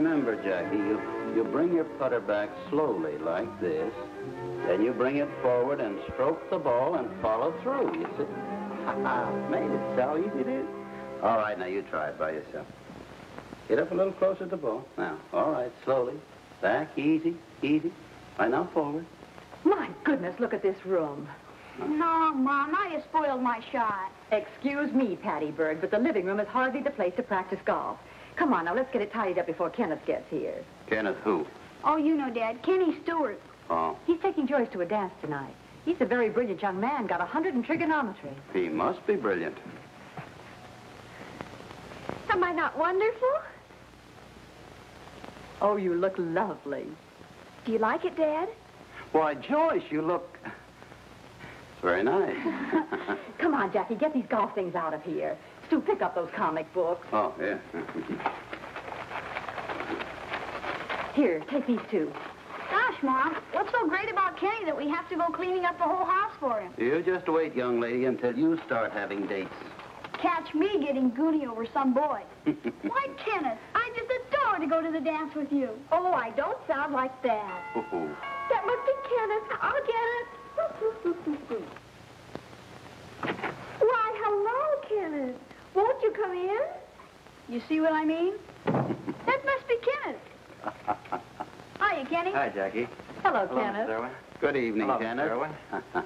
remember, Jackie, you, you bring your putter back slowly like this. Then you bring it forward and stroke the ball and follow through, you see? Ha Made it. See how easy it is? All right, now you try it by yourself. Get up a little closer to the ball. Now, all right, slowly. Back, easy, easy. Right now, forward. My goodness, look at this room. No, Mom, now you spoiled my shot. Excuse me, Patty Bird, but the living room is hardly the place to practice golf. Come on, now, let's get it tidied up before Kenneth gets here. Kenneth who? Oh, you know, Dad. Kenny Stewart. Oh, He's taking Joyce to a dance tonight. He's a very brilliant young man, got a 100 in trigonometry. he must be brilliant. Am I not wonderful? Oh, you look lovely. Do you like it, Dad? Why, Joyce, you look... Very nice. Come on, Jackie, get these golf things out of here. Stu, pick up those comic books. oh, yeah. Here, take these two. Gosh, Mom, what's so great about Kenny that we have to go cleaning up the whole house for him? you just wait, young lady, until you start having dates. Catch me getting goony over some boy. Why, Kenneth, I just adore to go to the dance with you. Oh, I don't sound like that. Oh, That must be Kenneth. I'll get it. Why, hello, Kenneth. Won't you come in? You see what I mean? that must be Kenneth. Hiya, Kenny. Hi, Jackie. Hello, Hello, Kenneth. Mrs. Erwin. Good evening, Hello, Mr. Kenneth. Erwin.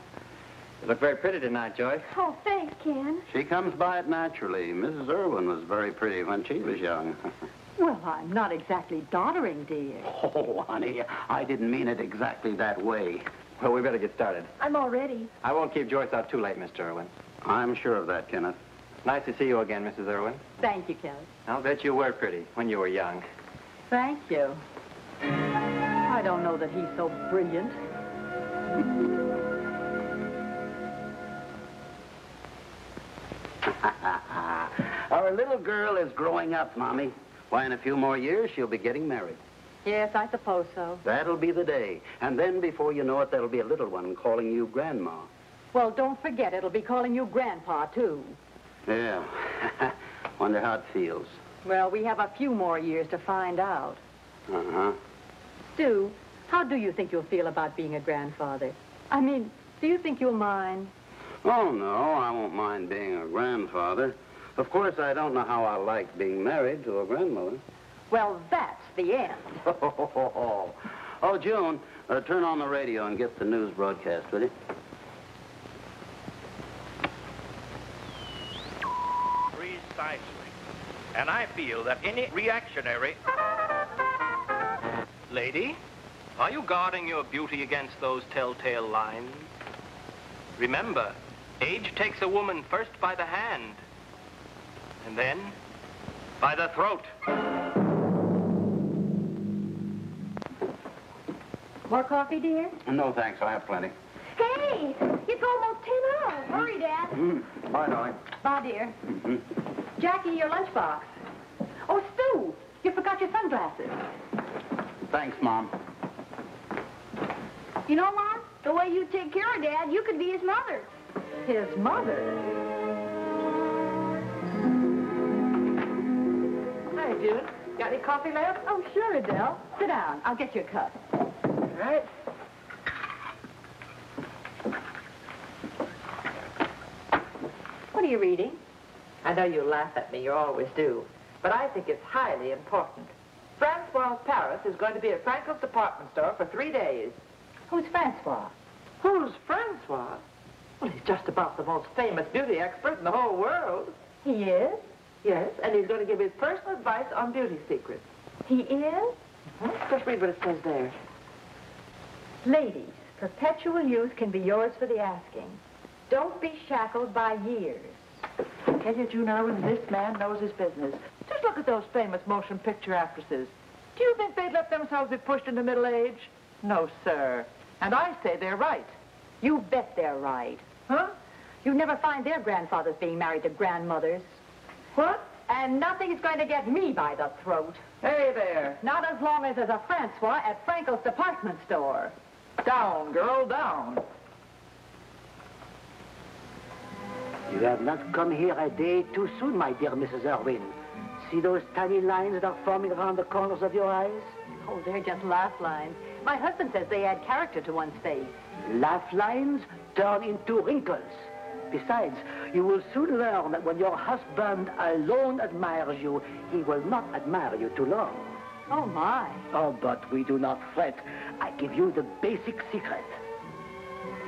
You look very pretty tonight, Joyce. Oh, thanks, Ken. she comes by it naturally. Mrs. Erwin was very pretty when she was young. Well, I'm not exactly doddering, dear. oh, honey, I didn't mean it exactly that way. Well, we better get started. I'm all ready. I won't keep Joyce out too late, Mr. Erwin. I'm sure of that, Kenneth. Nice to see you again, Mrs. Erwin. Thank you, Kenneth. I'll bet you were pretty when you were young. Thank you. I don't know that he's so brilliant. Our little girl is growing up, Mommy. Why, in a few more years, she'll be getting married. Yes, I suppose so. That'll be the day. And then, before you know it, there'll be a little one calling you Grandma. Well, don't forget, it'll be calling you Grandpa, too. Yeah. Wonder how it feels. Well, we have a few more years to find out. Uh-huh. Stu, how do you think you'll feel about being a grandfather? I mean, do you think you'll mind? Oh, no, I won't mind being a grandfather. Of course, I don't know how I like being married to a grandmother. Well, that's the end. oh, June, uh, turn on the radio and get the news broadcast, will you? Precisely. And I feel that any reactionary... Lady, are you guarding your beauty against those telltale lines? Remember, age takes a woman first by the hand, and then by the throat. More coffee, dear? No, thanks. I have plenty. Hey, it's almost 10 hours. Hurry, Dad. Mm. Bye, darling. Bye, dear. Mm Mhm. Jackie, your lunchbox. Oh, Stu, you forgot your sunglasses. Thanks, Mom. You know, Mom, the way you take care of Dad, you could be his mother. His mother. Hi, June. Got any coffee left? Oh, sure, Adele. Sit down. I'll get you a cup. All right. What are you reading? I know you laugh at me, you always do, but I think it's highly important. Francois Paris is going to be at Frankel's department store for three days. Who's Francois? Who's Francois? Well, he's just about the most famous beauty expert in the whole world. He is? Yes, and he's going to give his personal advice on beauty secrets. He is? Hmm? Just read what it says there. Ladies, perpetual youth can be yours for the asking. Don't be shackled by years. Tell you, June Erwin, this man knows his business. Just look at those famous motion picture actresses. Do you think they'd let themselves be pushed into middle age? No, sir. And I say they're right. You bet they're right. Huh? You never find their grandfathers being married to grandmothers. What? And nothing's going to get me by the throat. Hey there. Not as long as there's a Francois at Frankel's department store. Down, girl, down. You have not come here a day too soon, my dear Mrs. Erwin. See those tiny lines that are forming around the corners of your eyes? Oh, they're just laugh lines. My husband says they add character to one's face. Laugh lines turn into wrinkles. Besides, you will soon learn that when your husband alone admires you, he will not admire you too long. Oh, my. Oh, but we do not fret. I give you the basic secret.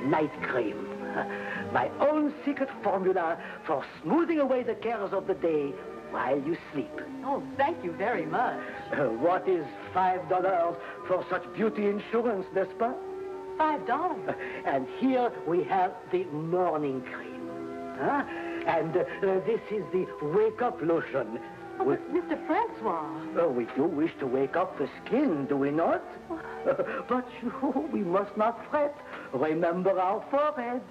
Night cream. My own secret formula for smoothing away the cares of the day while you sleep. Oh, thank you very much. Uh, what is five dollars for such beauty insurance, Nespa? Five dollars. And here we have the morning cream. Huh? And uh, this is the wake-up lotion. Oh, but Mr. Francois. Oh, we do wish to wake up the skin, do we not? but you, we must not fret. Remember our forehead.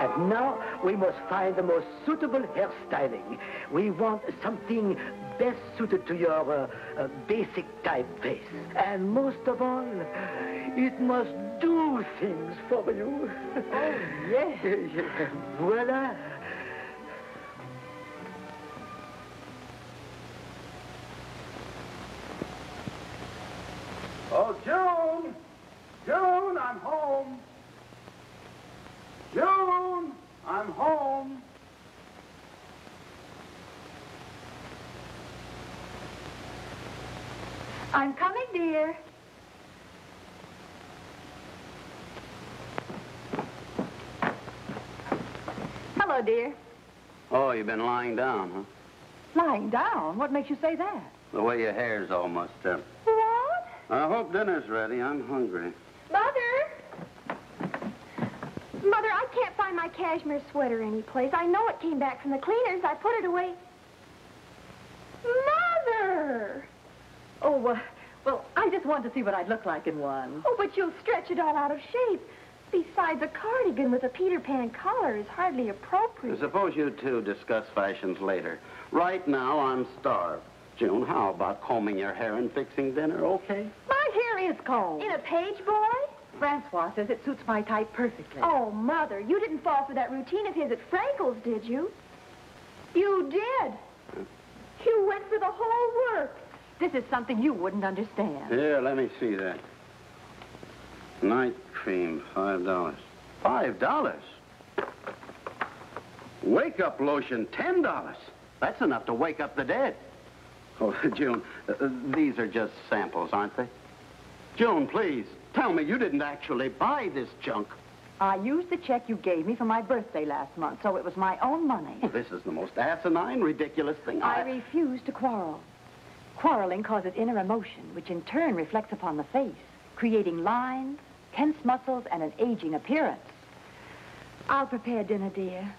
And now we must find the most suitable hairstyling. We want something best suited to your uh, uh, basic typeface. And most of all, it must do things for you. Oh, yes. Voila. June! June, I'm home. June, I'm home. I'm coming, dear. Hello, dear. Oh, you've been lying down, huh? Lying down? What makes you say that? The way your hair's all mussed up. Uh, What? I hope dinner's ready. I'm hungry. Mother? Mother, I can't find my cashmere sweater anyplace. I know it came back from the cleaners. I put it away. Mother! Oh, uh, well, I just wanted to see what I'd look like in one. Oh, but you'll stretch it all out of shape. Besides, a cardigan with a Peter Pan collar is hardly appropriate. Suppose you two discuss fashions later. Right now, I'm starved. June, how about combing your hair and fixing dinner, okay? My hair is combed. In a page boy? Francois says it suits my type perfectly. Oh, Mother, you didn't fall for that routine of his at Frankel's, did you? You did. You went for the whole work. This is something you wouldn't understand. Here, let me see that. Night cream, five dollars. Five dollars? Wake up lotion, ten dollars. That's enough to wake up the dead. Oh, June, uh, these are just samples, aren't they? June, please, tell me you didn't actually buy this junk. I used the check you gave me for my birthday last month, so it was my own money. Well, this is the most asinine, ridiculous thing I I... refuse to quarrel. Quarreling causes inner emotion, which in turn reflects upon the face, creating lines, tense muscles, and an aging appearance. I'll prepare dinner, dear.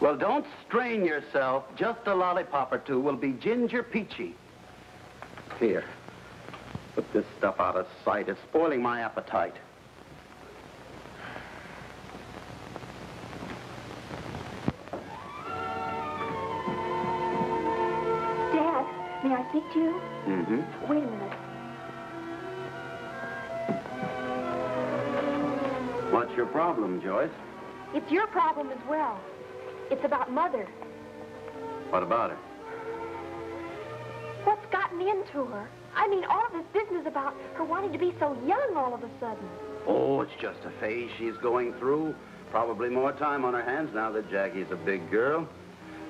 Well, don't strain yourself. Just a lollipop or two will be ginger peachy. Here. Put this stuff out of sight. It's spoiling my appetite. Dad, may I speak to you? Mm-hmm. Wait a minute. What's your problem, Joyce? It's your problem as well. It's about Mother. What about her? What's gotten into her? I mean, all of this business about her wanting to be so young all of a sudden. Oh, it's just a phase she's going through. Probably more time on her hands now that Jackie's a big girl.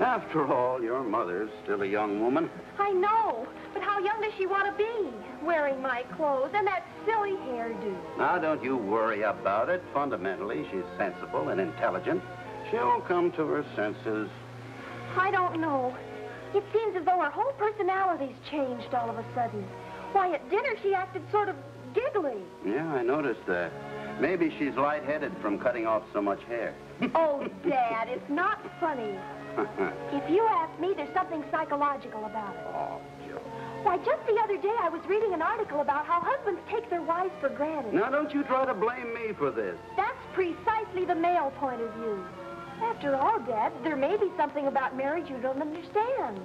After all, your mother's still a young woman. I know, but how young does she want to be? Wearing my clothes and that silly hairdo. Now, don't you worry about it. Fundamentally, she's sensible and intelligent. She'll come to her senses. I don't know. It seems as though her whole personality's changed all of a sudden. Why, at dinner she acted sort of giggly. Yeah, I noticed that. Maybe she's lightheaded from cutting off so much hair. Oh, Dad, it's not funny. If you ask me, there's something psychological about it. oh, Joe. Why, just the other day I was reading an article about how husbands take their wives for granted. Now, don't you try to blame me for this. That's precisely the male point of view. After all, Dad, there may be something about marriage you don't understand.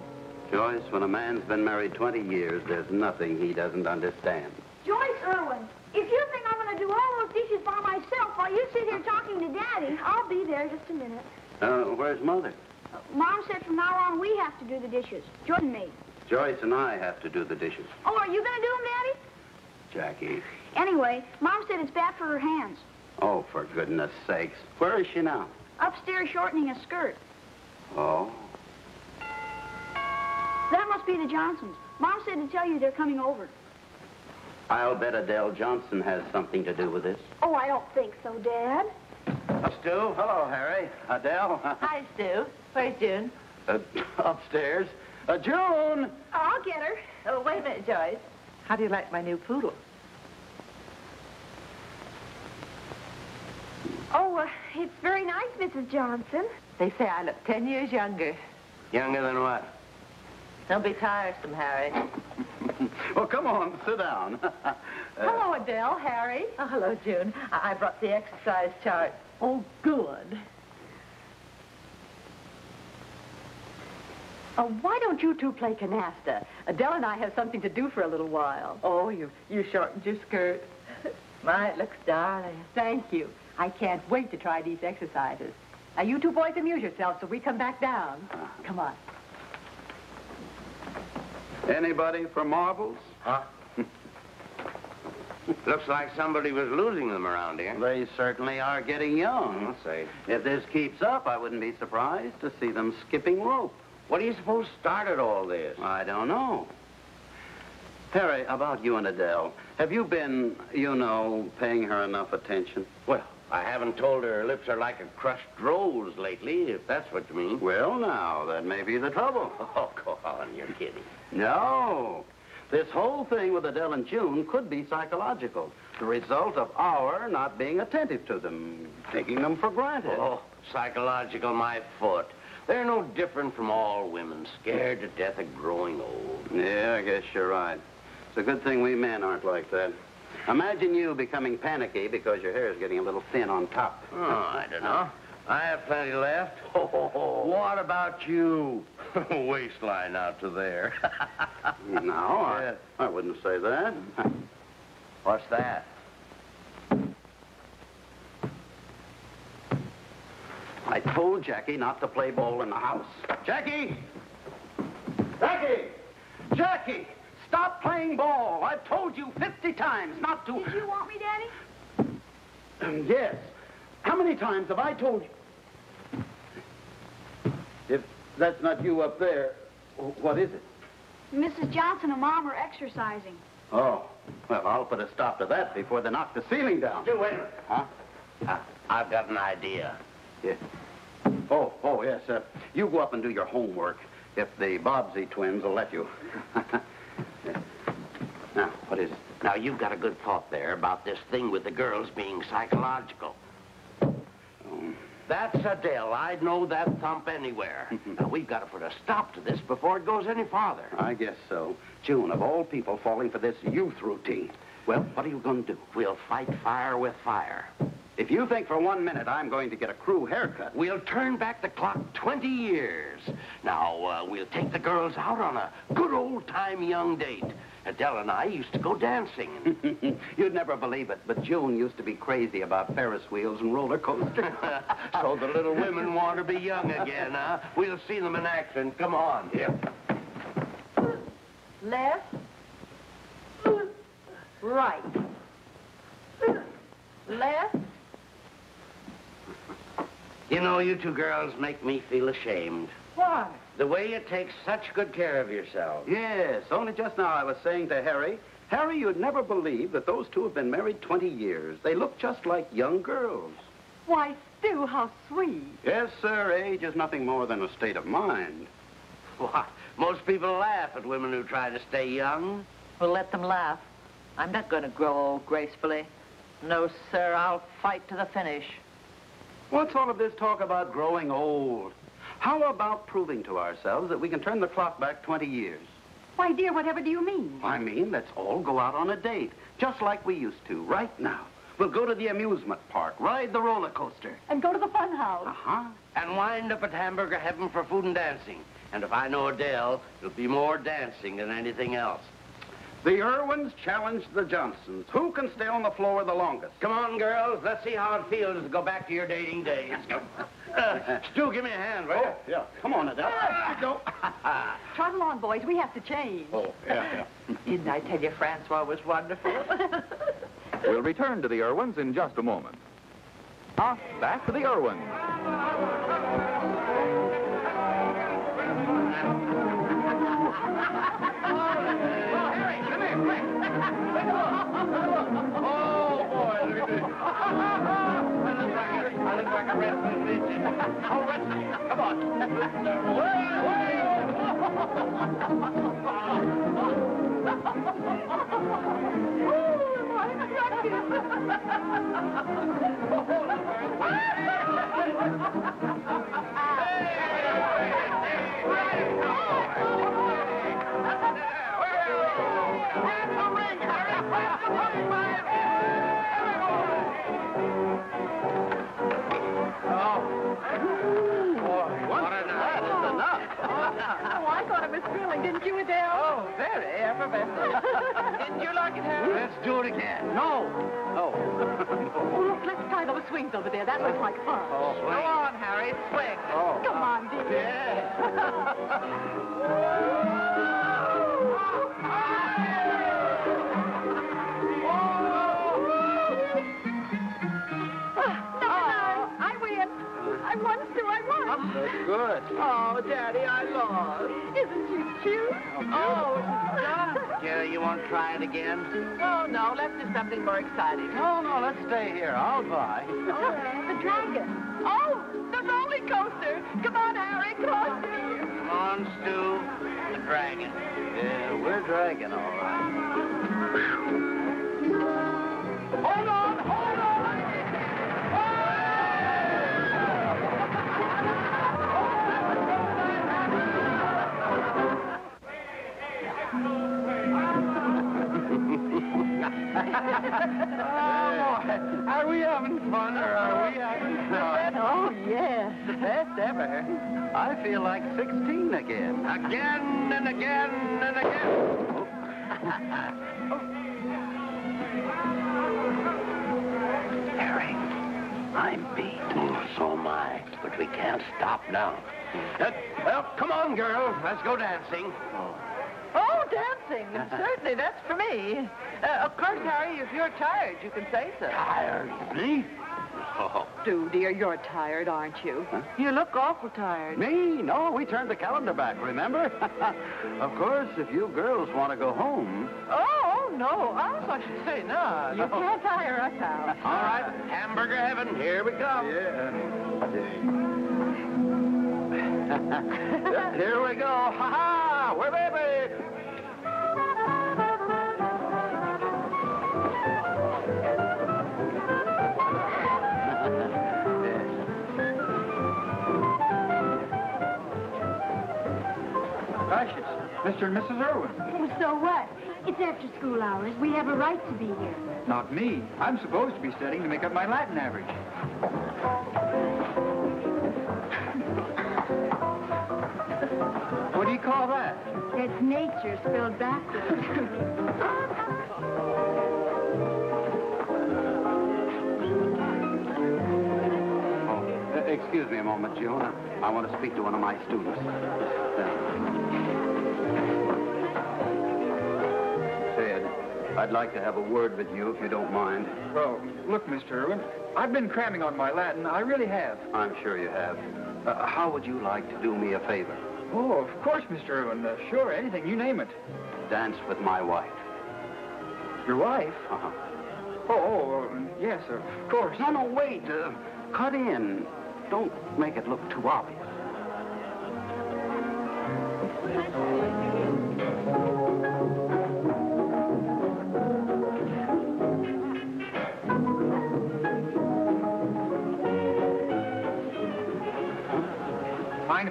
Joyce, when a man's been married 20 years, there's nothing he doesn't understand. Joyce Erwin, if you think I'm going to do all those dishes by myself while you sit here talking to Daddy, I'll be there just a minute. Uh, where's Mother? Mom said from now on we have to do the dishes. Joyce and me. Joyce and I have to do the dishes. Oh, are you going to do them, Daddy? Jackie. Anyway, Mom said it's bad for her hands. Oh, for goodness sakes. Where is she now? Upstairs shortening a skirt. Oh. That must be the Johnsons. Mom said to tell you they're coming over. I'll bet Adele Johnson has something to do with this. Oh, I don't think so, Dad. Uh, Stu, hello, Harry. Adele. Hi, Stu. Where's June? Uh, upstairs. Uh, June! I'll get her. Oh, wait a minute, Joyce. How do you like my new poodle? Oh, uh, it's very nice, Mrs. Johnson. They say I look ten years younger. Younger than what? Don't be tiresome, Harry. well, come on, sit down. Uh, Hello, Adele, Harry. Oh, hello, June. I, I brought the exercise chart. Oh, good. Oh, why don't you two play canasta? Adele and I have something to do for a little while. Oh, you you shortened your skirt. My, it looks darling. Thank you. I can't wait to try these exercises. Now, you two boys amuse yourselves till we come back down. Uh-huh. Come on. Anybody for marbles? Huh? Looks like somebody was losing them around here. They certainly are getting young. I'll say. If this keeps up, I wouldn't be surprised to see them skipping rope. What do you suppose started all this? I don't know. Harry, about you and Adele. Have you been, you know, paying her enough attention? Well, I haven't told her her lips are like a crushed rose lately, if that's what you mean. Well, now, that may be the trouble. Oh, go on, you're kidding. No. This whole thing with Adele and June could be psychological. The result of our not being attentive to them, taking them for granted. Oh, psychological, my foot. They're no different from all women, scared to death of growing old. Yeah, I guess you're right. It's a good thing we men aren't like that. Imagine you becoming panicky because your hair is getting a little thin on top. Oh, I don't know. I have plenty left. What about you? Waistline out to there. No, I, I wouldn't say that. What's that? I told Jackie not to play ball in the house. Jackie! Jackie! Jackie! Stop playing ball. I've told you 50 times not to. Did you want me, Daddy? Um, yes. How many times have I told you? If that's not you up there, what is it? Mrs. Johnson and Mom are exercising. Oh, well, I'll put a stop to that before they knock the ceiling down. Stu, wait a minute. Huh? I, I've got an idea. Yeah. Oh, oh, yes. Uh, you go up and do your homework if the Bobbsey twins will let you. What is it? Now, you've got a good thought there about this thing with the girls being psychological. Um, That's Adele. I'd know that thump anywhere. now, we've got to put a stop to this before it goes any farther. I guess so. June, of all people, falling for this youth routine. Well, what are you going to do? We'll fight fire with fire. If you think for one minute I'm going to get a crew haircut, We'll turn back the clock 20 years. Now, uh, we'll take the girls out on a good old-time young date. Adele and I used to go dancing. you'd never believe it, but June used to be crazy about Ferris wheels and roller coasters. so the little women want to be young again, huh? We'll see them in action. Come on. Left. Right. Left. You know, you two girls make me feel ashamed. Why? The way you take such good care of yourselves. Yes, only just now I was saying to Harry, Harry, you'd never believe that those two have been married 20 years. They look just like young girls. Why, Stu, how sweet. Yes, sir, age is nothing more than a state of mind. Why, most people laugh at women who try to stay young. We'll let them laugh. I'm not going to grow old gracefully. No, sir, I'll fight to the finish. What's all of this talk about growing old? How about proving to ourselves that we can turn the clock back 20 years? Why, dear, whatever do you mean? I mean, let's all go out on a date, just like we used to, right now. We'll go to the amusement park, ride the roller coaster. And go to the fun house. Uh-huh. And wind up at Hamburger Heaven for food and dancing. And if I know Adele, it'll be more dancing than anything else. The Erwins challenge the Johnsons. Who can stay on the floor the longest? Come on, girls. Let's see how it feels to go back to your dating days. Let's Uh, Stu, give me a hand, will you? Oh, yeah. Come on, Adele. Go. Trot along, boys. We have to change. Oh, yeah, yeah. Didn't I tell you Francois was wonderful? We'll return to the Erwins in just a moment. Ah, back to the Erwins. Oh, boy, look at this. I look like a, I look like a wrestling legend. Oh, wrestling. Come on. What a night. That's enough. Oh, Oh, I thought it was thrilling, didn't you, Adele? oh, very effervescent. Didn't you like it, Harry? Let's do it again. No. No. Oh, look, let's try those swings over there. That looks like fun. Oh, Go on, Harry, swing. Oh. Come on, dear. Oh, good. Oh, Daddy, I lost. Isn't she cute? Oh, John. Jerry, you won't try it again? Oh, no, let's do something more exciting. No, no, let's stay here. I'll buy. Oh, the dragon. Oh, the roller coaster. Come on, Harry, come on. Come on, Stu. The dragon. Yeah, we're dragon, all right. Oh, Hold on, Oh, are we having fun or are we having fun? Oh, yes, the best ever. I feel like 16 again. Again and again and again. Harry, I'm beat. Oh, so am I. But we can't stop now. Uh, well, come on, girl. Let's go dancing. Oh, dancing. Certainly, that's for me. Uh, of course, Harry, if you're tired, you can say so. Tired, me? Oh, Stu, dear, you're tired, aren't you? You look awful tired. Me? No, we turned the calendar back, remember? of course, if you girls want to go home. Oh, no, I thought you'd say not. You can't tire us out. all right, hamburger heaven. Here we come. Yeah. Here we go. Ha ha! We're baby! It's Mr. and Mrs. Erwin. So what? It's after school hours. We have a right to be here. Not me. I'm supposed to be studying to make up my Latin average. What do you call that? It's nature spelled backwards. Oh, uh, excuse me a moment, June. I want to speak to one of my students. I'd like to have a word with you if you don't mind. Well, look, Mr. Erwin, I've been cramming on my Latin. I really have. I'm sure you have. Uh, how would you like to do me a favor? Oh, of course, Mr. Erwin. Uh, sure, anything. You name it. Dance with my wife. Your wife? Uh-huh. Oh, oh, uh, yes, of course. No, no, wait. Uh, cut in. Don't make it look too obvious.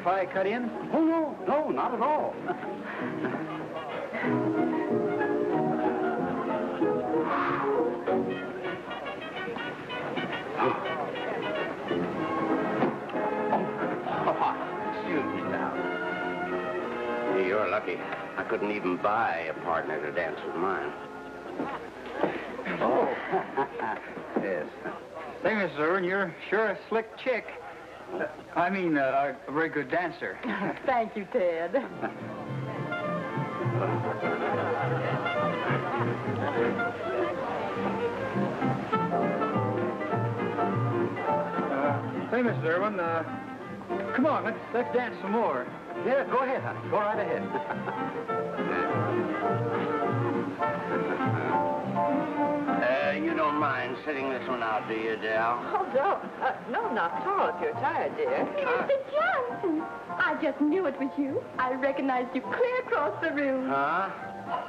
If I cut in? Oh, no, no, not at all. Oh, excuse me now. You're lucky. I couldn't even buy a partner to dance with mine. Oh. yes. Say, Mrs. Erwin, you're sure a slick chick. I mean, uh, a very good dancer. Thank you, Ted. Uh, say, Mrs. Erwin, uh, come on, let's let's dance some more. Yeah, go ahead, honey. Go right ahead. you don't mind sitting this one out, do you, Dell? Oh, no. Uh, no, not at all, if you're tired, dear. Mr. Johnson! I just knew it was you. I recognized you clear across the room. Huh?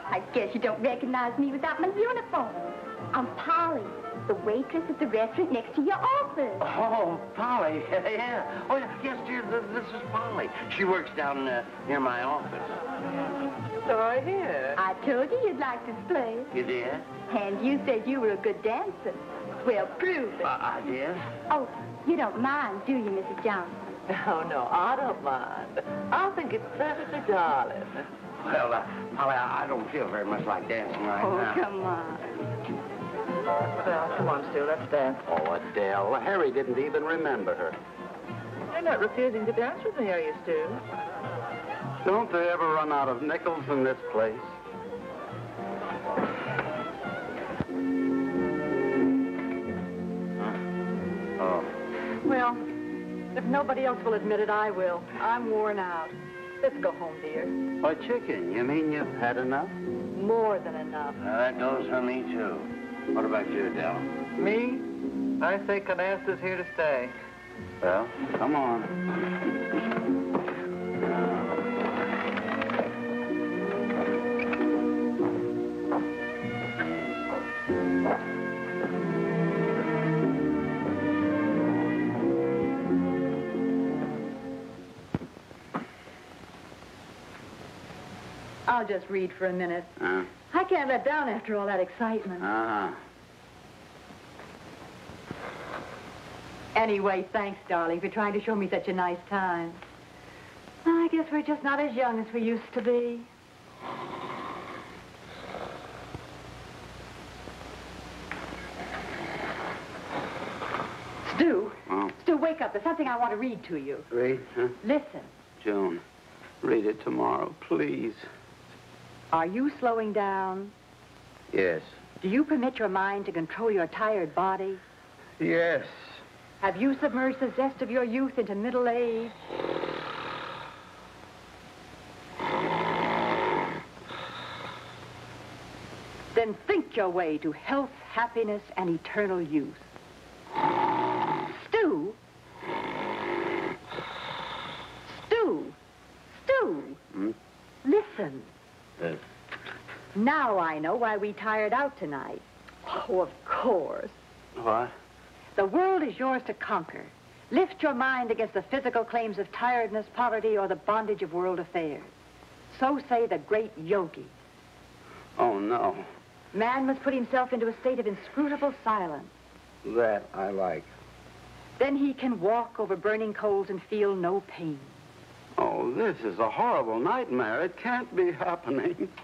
I guess you don't recognize me without my uniform. I'm Polly, the waitress at the restaurant next to your office. Oh, Polly. yeah. Oh, yes, dear. This is Polly. She works down uh, near my office. So I hear. I told you you'd like to play. You did? And you said you were a good dancer. Well, prove it. Uh, I did. Oh, you don't mind, do you, Mrs. Johnson? No, no, I don't mind. I think it's perfectly darling. Well, uh, Polly, I I don't feel very much like dancing right Oh, now. come on. Well, come on, Stu, let's dance. Oh, Adele. Harry didn't even remember her. You're not refusing to dance with me, are you, Stu? Don't they ever run out of nickels in this place? Oh. Well, if nobody else will admit it, I will. I'm worn out. Let's go home, dear. Why, chicken, you mean you've had enough? More than enough. Now, that goes for me, too. What about you, Dell? Me? I say Canasta's here to stay. Well, come on. I'll just read for a minute. Uh, I can't let down after all that excitement. uh-huh. Anyway, thanks, darling, for trying to show me such a nice time. I guess we're just not as young as we used to be. Stu, Oh, Stu, wake up. There's something I want to read to you. read, huh? Listen. June, read it tomorrow, please. Are you slowing down? Yes. Do you permit your mind to control your tired body? Yes. Have you submerged the zest of your youth into middle age? Then think your way to health, happiness, and eternal youth. Stu? Stu? Stu? Hmm? Listen. Uh, Now I know why we tired out tonight. Oh, of course. what? The world is yours to conquer. Lift your mind against the physical claims of tiredness, poverty, or the bondage of world affairs. So say the great yogi. Oh, no. Man must put himself into a state of inscrutable silence. That I like. Then he can walk over burning coals and feel no pain. Oh, this is a horrible nightmare. It can't be happening.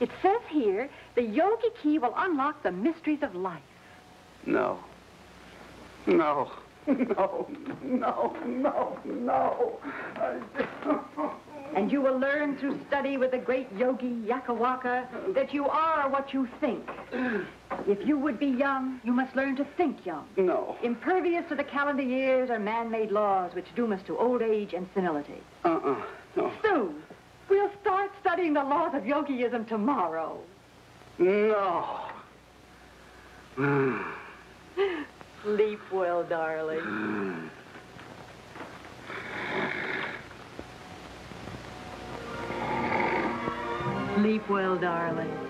It says here, the yogi key will unlock the mysteries of life. No. No. No, no, no, no. And you will learn through study with the great yogi Yakawaka that you are what you think. If you would be young, you must learn to think young. No. Impervious to the calendar years or man-made laws which doom us to old age and senility. Uh-uh. No. Stu, we'll start studying the laws of yogiism tomorrow. No. Hmm. Sleep well, darling. Hmm. Sleep well, darling.